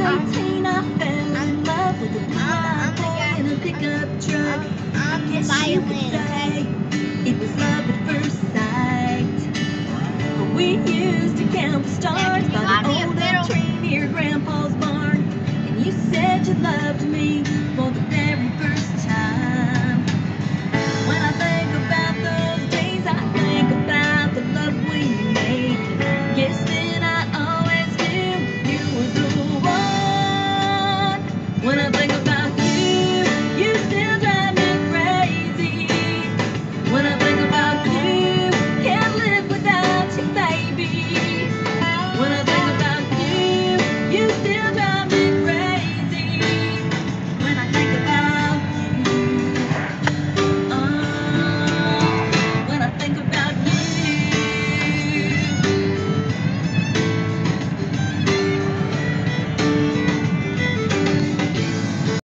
18, I fell in love with a blue-eyed boy in a pickup truck. I guess you could say it was love at first sight. We used to count the stars by the old elm tree near Grandpa's barn, and you said you loved me.